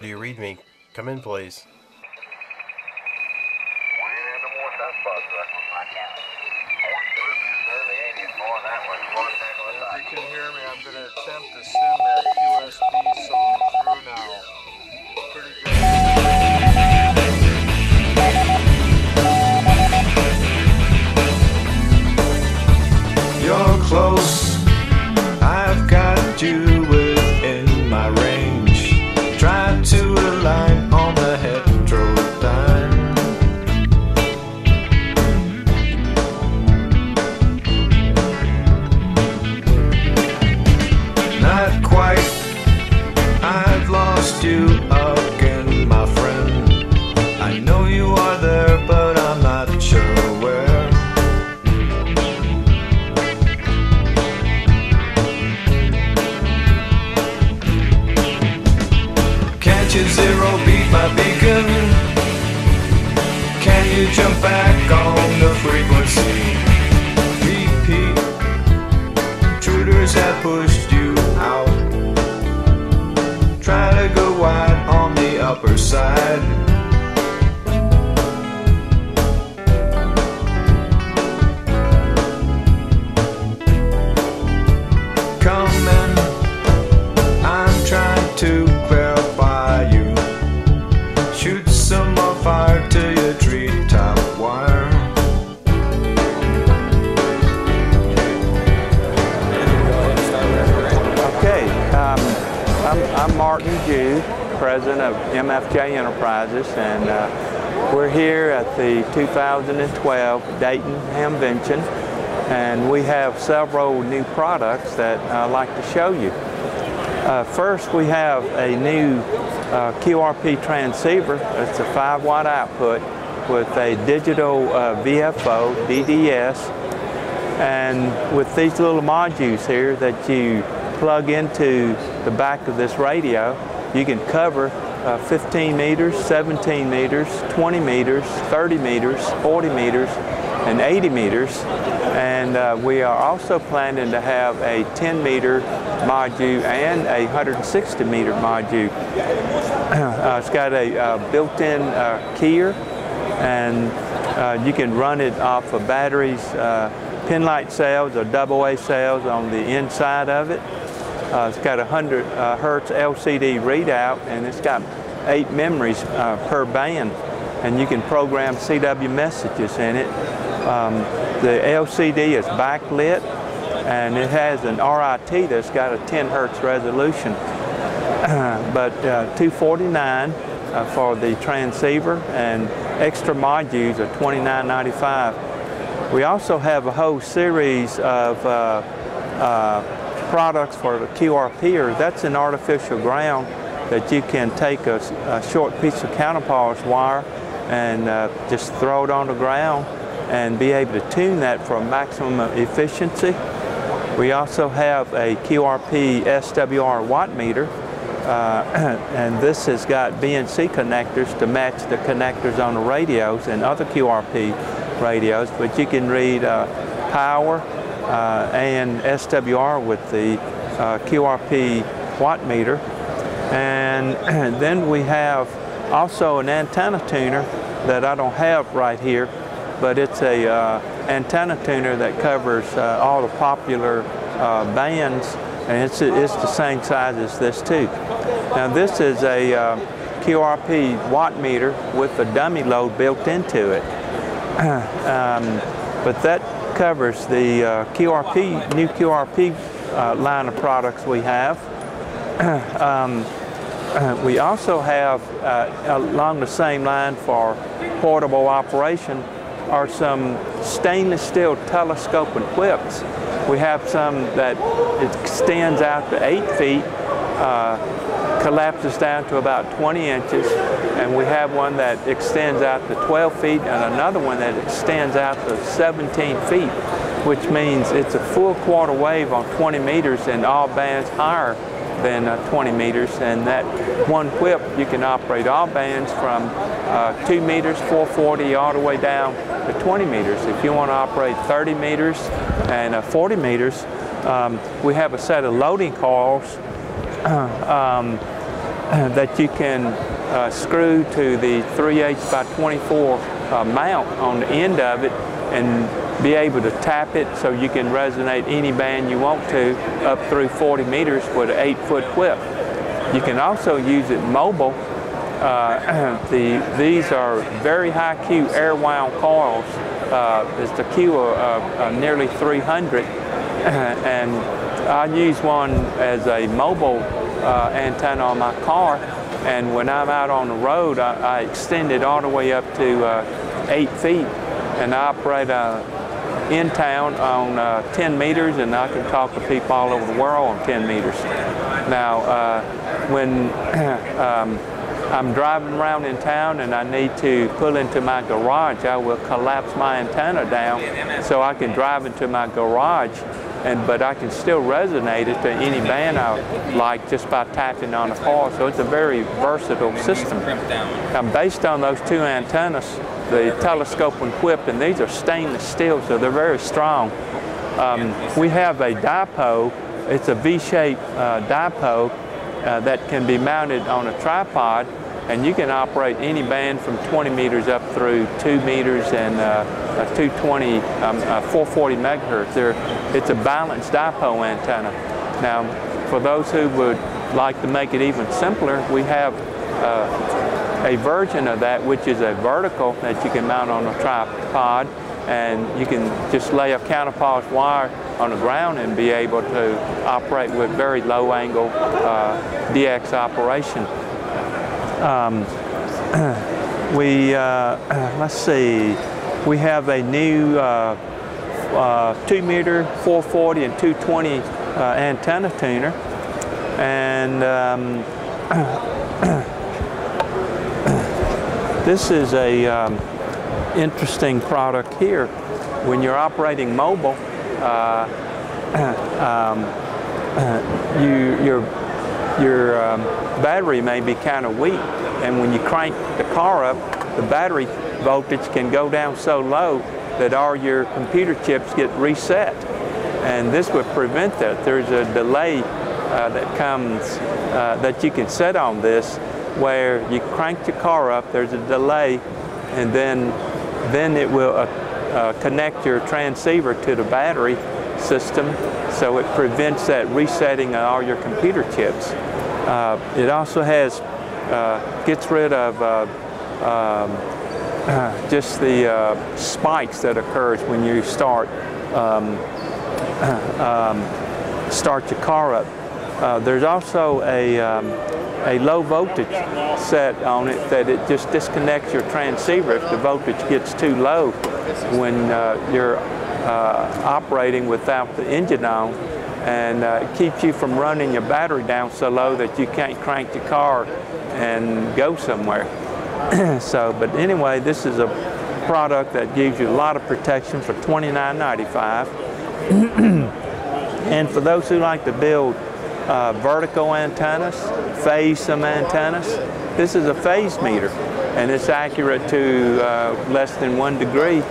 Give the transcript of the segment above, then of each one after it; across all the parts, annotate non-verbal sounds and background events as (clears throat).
Do you read me? Come in, please. If you can hear me, I'm going to attempt to send that QSP song through now. Pretty good. You're close. I've got you lost you again, my friend. I know you are there, but I'm not sure where. Can't you zero beat my beacon? Can you jump back on the frequency? President of MFJ Enterprises, and uh, we're here at the 2012 Dayton Hamvention, and we have several new products that I'd like to show you. Uh, first, we have a new uh, QRP transceiver. It's a 5 watt output with a digital uh, VFO DDS and with these little modules here that you plug into the back of this radio, you can cover uh, 15 meters, 17 meters, 20 meters, 30 meters, 40 meters, and 80 meters. And uh, we are also planning to have a 10 meter module and a 160 meter module. (clears throat) Uh, it's got a uh, built-in uh, keyer and uh, you can run it off of batteries, uh, penlight cells or double A cells on the inside of it. Uh, it's got a 100 uh, hertz LCD readout and it's got eight memories uh, per band and you can program CW messages in it. Um, the LCD is backlit and it has an RIT that's got a 10 hertz resolution. (clears throat) but uh, 249 uh, for the transceiver and extra modules are 29.95. We also have a whole series of uh, products for the QRP, QRPer. That's an artificial ground that you can take a, a short piece of counterpoise wire and uh, just throw it on the ground and be able to tune that for maximum efficiency. We also have a QRP SWR watt meter uh, (clears throat) and this has got BNC connectors to match the connectors on the radios and other QRP radios, but you can read uh, power and SWR with the uh, QRP watt meter. And (clears throat) then we have also an antenna tuner that I don't have right here, but it's a uh, antenna tuner that covers uh, all the popular bands and it's, it's the same size as this too. Now this is a uh, QRP watt meter with a dummy load built into it. (clears throat) um, but that covers the uh, QRP, new QRP uh, line of products we have. (clears throat) um, (clears throat) we also have, uh, along the same line for portable operation, are some stainless steel telescoping whips. We have some that extends out to eight feet, uh, collapses down to about 20 inches, and we have one that extends out to 12 feet and another one that extends out to 17 feet, which means it's a full quarter wave on 20 meters and all bands higher than uh, 20 meters. And that one whip, you can operate all bands from uh, 2 meters, 440, all the way down to 20 meters. If you want to operate 30 meters and uh, 40 meters, um, we have a set of loading coils um, that you can uh, screw to the 3 8 by 24 uh, mount on the end of it and be able to tap it so you can resonate any band you want to up through 40 meters with an 8 foot whip. You can also use it mobile. Uh, (clears throat) the, these are very high Q air wound coils. Uh, it's the Q of uh, nearly 300 (clears throat) and I use one as a mobile uh, antenna on my car and when I'm out on the road I, I extend it all the way up to uh, eight feet and I operate uh, in town on uh, 10 meters and I can talk to people all over the world on 10 meters. Now uh, when (clears throat) um, I'm driving around in town and I need to pull into my garage, I will collapse my antenna down so I can drive into my garage and but I can still resonate it to any band I like just by tapping on the car. So it's a very versatile system. And based on those two antennas, the telescope and whip, and these are stainless steel, so they're very strong. Um, we have a dipole. It's a V-shaped uh, dipo uh, that can be mounted on a tripod and you can operate any band from 20 meters up through 2 meters and uh, 220, um, uh, 440 megahertz. They're, it's a balanced dipole antenna. Now, for those who would like to make it even simpler, we have uh, a version of that which is a vertical that you can mount on a tripod and you can just lay a counterpoise wire on the ground and be able to operate with very low angle uh, DX operation. Um, (clears throat) we, uh, (clears throat) let's see, we have a new uh, uh, 2 meter, 440 and 220 uh, antenna tuner. And um, (clears throat) this is a um, interesting product here. When you're operating mobile, uh, um, you, you're your um, battery may be kind of weak. And when you crank the car up, the battery voltage can go down so low that all your computer chips get reset. And this would prevent that. There's a delay uh, that comes uh, that you can set on this where you crank your car up, there's a delay, and then, then it will uh, uh connect your transceiver to the battery system so it prevents that resetting of all your computer chips. Uh, it also has, uh, gets rid of uh, um, just the uh, spikes that occurs when you start um, um, start your car up. Uh, there's also a, um, a low voltage set on it that it just disconnects your transceiver if the voltage gets too low when uh, you're uh, operating without the engine on and uh, keeps you from running your battery down so low that you can't crank your car and go somewhere. (clears throat) so, but anyway, this is a product that gives you a lot of protection for $29.95. (clears throat) and for those who like to build uh, vertical antennas, phase some antennas, this is a phase meter and it's accurate to uh, less than one degree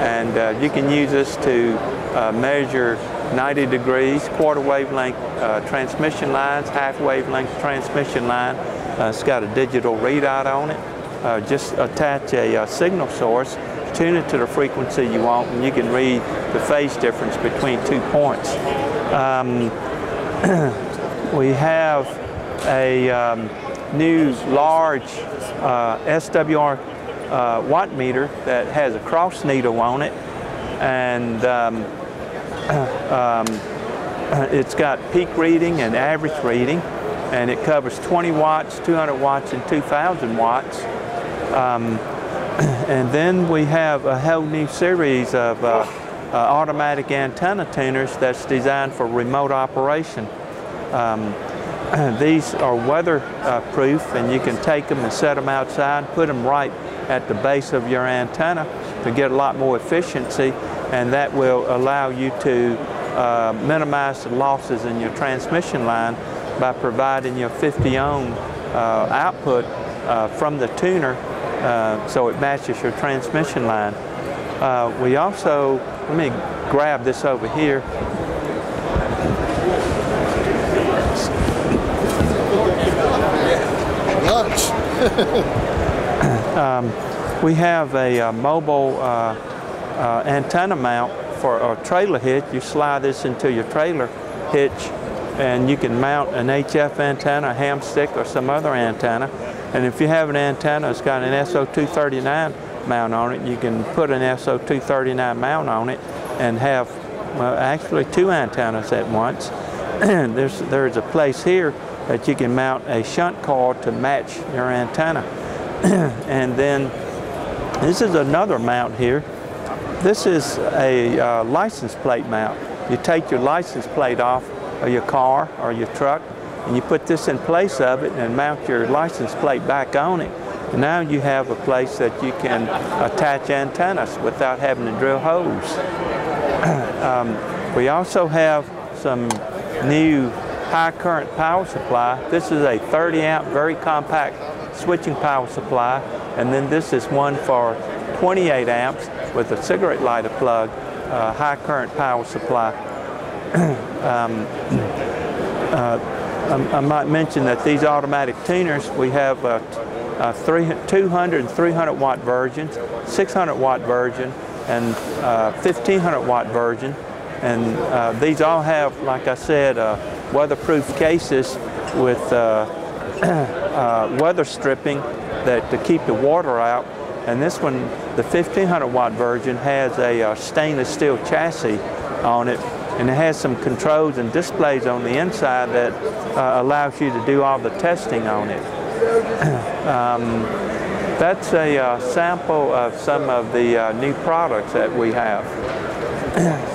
and uh, you can use this to uh, measure 90 degrees, quarter wavelength uh, transmission lines, half wavelength transmission line. Uh, it's got a digital readout on it. Uh, just attach a, uh, signal source, tune it to the frequency you want, and you can read the phase difference between two points. Um, (clears throat) we have a um, new large uh, SWR uh, watt meter that has a cross needle on it and um, um, it's got peak reading and average reading and it covers 20 watts, 200 watts and 2000 watts. Um, (clears throat) and then we have a whole new series of uh, uh, automatic antenna tuners that's designed for remote operation. Um, (clears throat) these are weather uh, proof and you can take them and set them outside, put them right at the base of your antenna to get a lot more efficiency and that will allow you to uh, minimize the losses in your transmission line by providing your 50 ohm uh, output uh, from the tuner uh, so it matches your transmission line. Uh, we also, let me grab this over here. much. (laughs) We have a uh, mobile uh, antenna mount for a trailer hitch. You slide this into your trailer hitch and you can mount an HF antenna, a ham stick, or some other antenna. And if you have an antenna that's got an SO239 mount on it, you can put an SO239 mount on it and have well, actually two antennas at once. And (clears throat) there's, there's a place here that you can mount a shunt cord to match your antenna. (clears throat) and then this is another mount here. This is a uh, license plate mount. You take your license plate off of your car or your truck and you put this in place of it and mount your license plate back on it. And now you have a place that you can attach antennas without having to drill holes. (clears throat) um, we also have some new high current power supply. This is a 30 amp, very compact switching power supply. And then this is one for 28 amps with a cigarette lighter plug, uh, high current power supply. (clears throat) um, uh, I, I, might mention that these automatic tuners, we have a, a three, 200 and 300 watt versions, 600 watt version, and uh, 1500 watt version. And uh, these all have, like I said, uh, weatherproof cases with uh, (clears throat) uh, weather stripping that to keep the water out. And this one, the 1500 watt version, has a uh, stainless steel chassis on it, and it has some controls and displays on the inside that uh, allows you to do all the testing on it. (clears throat) um, that's a uh, sample of some of the uh, new products that we have. (clears throat)